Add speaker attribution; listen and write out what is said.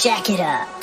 Speaker 1: jack it up.